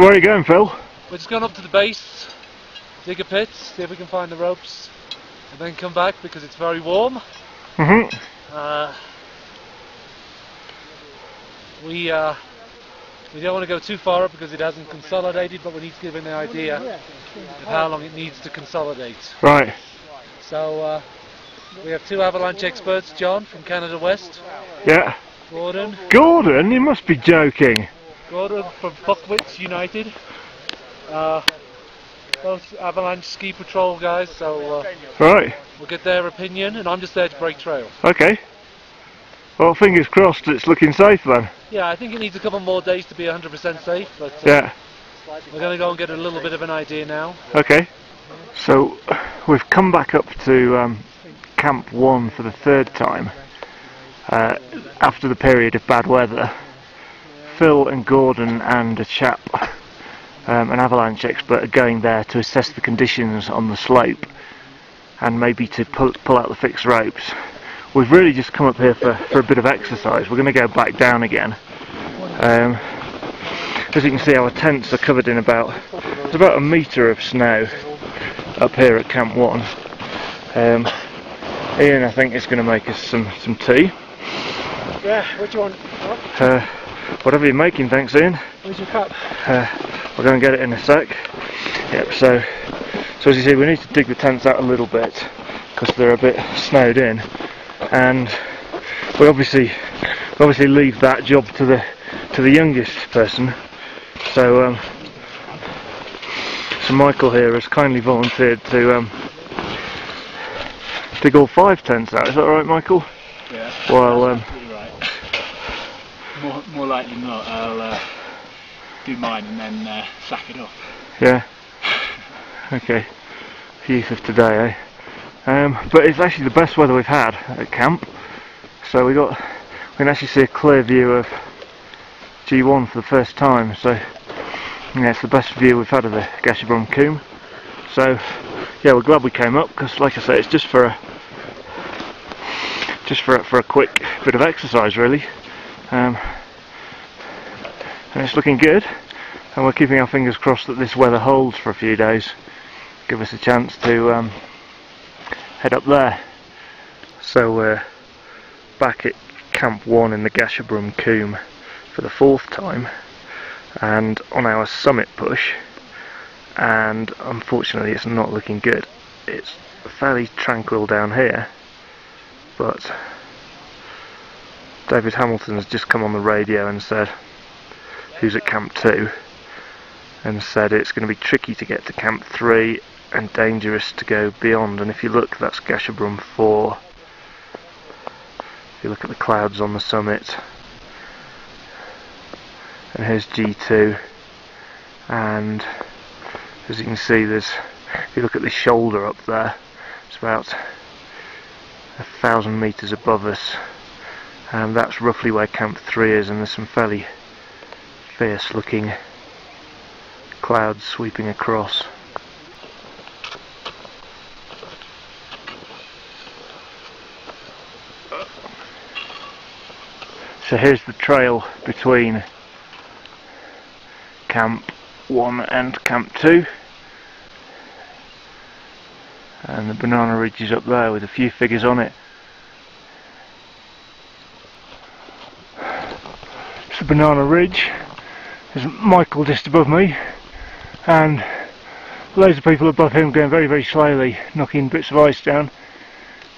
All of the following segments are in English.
So where are you going, Phil? We're just going up to the base, dig a pit, see if we can find the ropes, and then come back because it's very warm. Mm-hmm. Uh, we uh, we don't want to go too far up because it hasn't consolidated, but we need to give an idea of how long it needs to consolidate. Right. So uh, we have two avalanche experts, John from Canada West, Yeah. Gordon, Gordon, you must be joking. Gordon from Fuckwits United. Uh, both avalanche ski patrol guys, so uh, Right. we'll get their opinion, and I'm just there to break trail. Okay. Well, fingers crossed it's looking safe then. Yeah, I think it needs a couple more days to be 100% safe, but uh, Yeah. we're going to go and get a little bit of an idea now. Okay. So we've come back up to um, Camp 1 for the third time uh, after the period of bad weather. Phil and Gordon and a chap, um, an avalanche expert, are going there to assess the conditions on the slope and maybe to pull, pull out the fixed ropes. We've really just come up here for, for a bit of exercise. We're going to go back down again. Um, as you can see our tents are covered in about there's about a metre of snow up here at Camp 1 um, Ian I think is going to make us some, some tea Yeah, what do you want? uh, whatever you're making thanks Ian Where's your cup? uh, we're going to get it in a sec yep so so as you see we need to dig the tents out a little bit because they're a bit snowed in and we obviously we obviously leave that job to the to the youngest person so um, so Michael here has kindly volunteered to um, dig all five tents out is that right Michael Yeah. while um. More, more likely than not, I'll uh, do mine and then uh, sack it off. Yeah. Okay. Youth of today, eh? Um, but it's actually the best weather we've had at camp. So we got, we can actually see a clear view of G1 for the first time. So yeah, it's the best view we've had of the Gasherbrum Coombe. So yeah, we're glad we came up because, like I say, it's just for a just for a, for a quick bit of exercise, really. Um, and it's looking good and we're keeping our fingers crossed that this weather holds for a few days. Give us a chance to um, head up there. So we're back at camp 1 in the Gasherbrum Coombe for the fourth time and on our summit push and unfortunately it's not looking good. It's fairly tranquil down here but David Hamilton has just come on the radio and said who's at camp 2 and said it's going to be tricky to get to camp 3 and dangerous to go beyond. And if you look that's Gasherbrum 4 if you look at the clouds on the summit. And here's G2 and as you can see there's if you look at the shoulder up there it's about a thousand meters above us and that's roughly where camp 3 is and there's some fairly fierce looking clouds sweeping across. So here's the trail between camp 1 and camp 2 and the banana ridge is up there with a few figures on it. It's the banana ridge. There's Michael just above me. And loads of people above him going very very slowly knocking bits of ice down.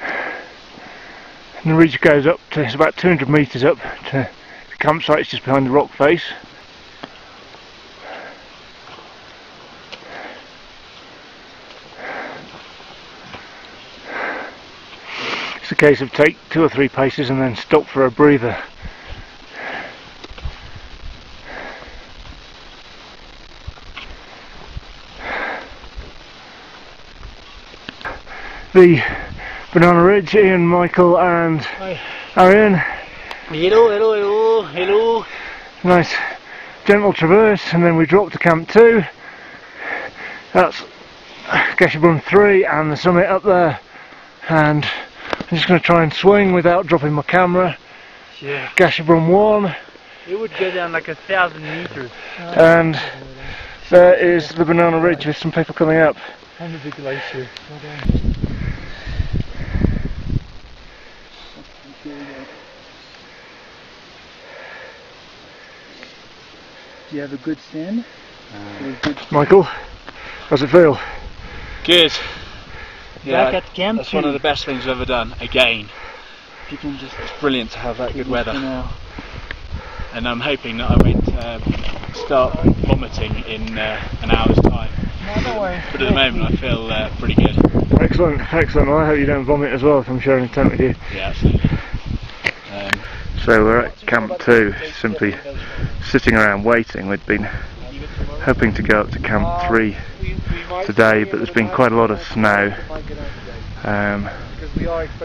And the ridge goes up to it's about 200 metres up to the campsite. Just behind the rock face. It's a case of take two or three paces and then stop for a breather the Banana Ridge, Ian, Michael and Hi. Arian. Hello, hello, hello, hello. Nice gentle traverse and then we drop to Camp 2. That's Gasherbrum 3 and the summit up there and I'm just going to try and swing without dropping my camera. Yeah. Gasherbrum 1 It would go down like a thousand meters. And there is the Banana Ridge with some people coming up. And the big glacier. Do you have a good stand? Michael, how's it feel? Good. Yeah, Back at camp that's one of the best things I've ever done. Again, You can just it's brilliant to have that good weather, know. and I'm hoping that I won't um, start vomiting in uh, an hour's time. No, don't. But at the moment, I feel uh, pretty good. Excellent, excellent. Well, I hope you don't vomit as well if I'm sharing a tent with you. Yeah, absolutely. Um, So we're at Camp 2, simply sitting around waiting. We'd been hoping to go up to Camp 3 today, but there's been quite a lot of snow. Um,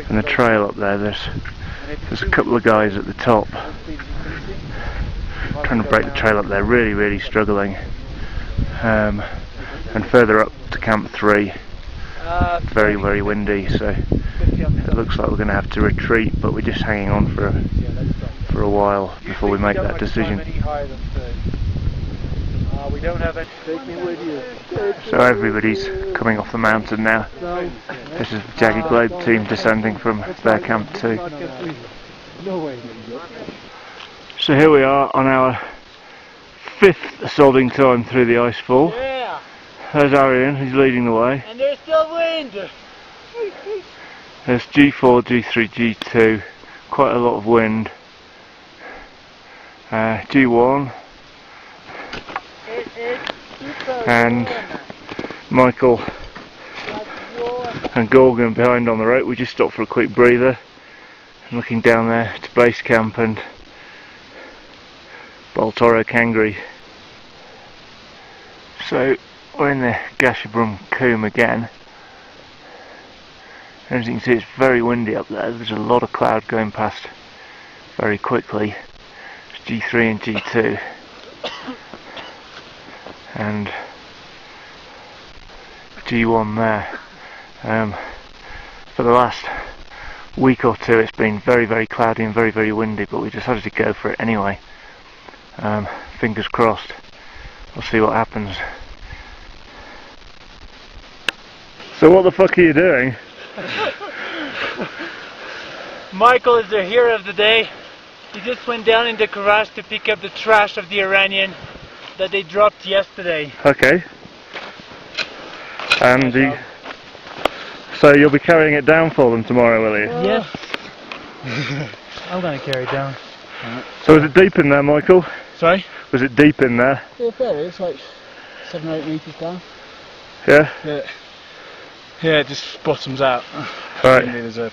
and the trail up there, there's, there's a couple of guys at the top trying to break the trail up there, really, really struggling. Um, and further up to Camp 3, Uh, very, very windy, so it looks like we're going to have to retreat, but we're just hanging on for a, for a while before we make that decision. We don't have any. Take me with you. So everybody's coming off the mountain now. This is the Jagged Globe team descending from their camp too. So here we are on our fifth sodding time through the ice fall. Yeah, There's Arian, he's leading the way. and there's still wind. There's G4, G3, G2, quite a lot of wind. Uh, G1 It, it's super and. Michael and Gordon behind on the rope. We just stopped for a quick breather. And looking down there to base camp and Baltoro Kangri. So we're in the Gasherbrum Coombe again. As you can see it's very windy up there. There's a lot of cloud going past very quickly. It's G3 and G2. And G1 there. Um, for the last week or two it's been very very cloudy and very very windy but we decided to go for it anyway um, fingers crossed we'll see what happens so what the fuck are you doing Michael is the hero of the day. He just went down in the garage to pick up the trash of the Iranian that they dropped yesterday. okay and you, so you'll be carrying it down for them tomorrow will you Yes. I'm gonna carry it down. so is it deep in there Michael Sorry? was it deep in there Yeah, fair. It's like seven or eight meters down. yeah yeah, yeah, it just bottoms out. right Maybe there's a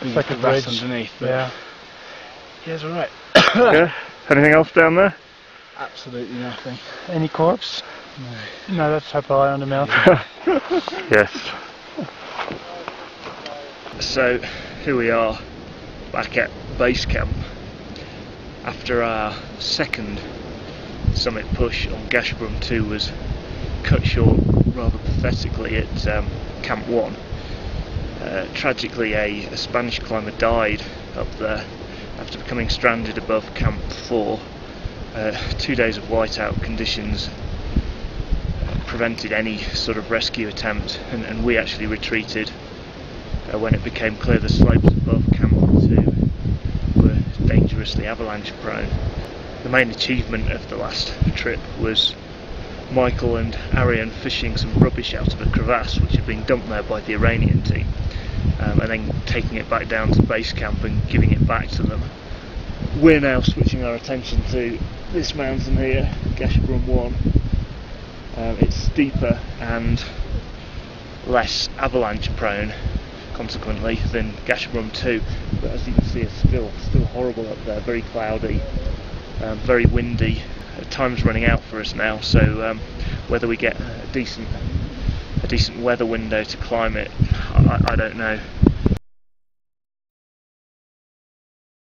there's like a grass bridge. underneath. But Yeah. Yeah, it's alright. yeah anything else down there Absolutely nothing. Any corpse? No. No, that's up high on the mountain. Yes. So here we are back at base camp after our second summit push on Gasherbrum 2 was cut short rather pathetically at um, Camp 1. Uh, tragically a, a Spanish climber died up there after becoming stranded above Camp 4. Uh, two days of whiteout conditions prevented any sort of rescue attempt, and, and we actually retreated uh, when it became clear the slopes above Camp 2 were dangerously avalanche prone. The main achievement of the last trip was Michael and Arian fishing some rubbish out of a crevasse which had been dumped there by the Iranian team, um, and then taking it back down to base camp and giving it back to them. We're now switching our attention to this mountain here, Gasherbrum 1. Um, it's steeper and less avalanche prone, consequently, than Gasherbrum 2. But as you can see, it's still still horrible up there. Very cloudy, um, very windy. Time's running out for us now, so um, whether we get a decent a decent weather window to climb it, I, I don't know.